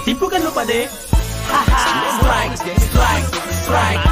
Tertipu kan lu pade? Haha, Strike, strike, strike.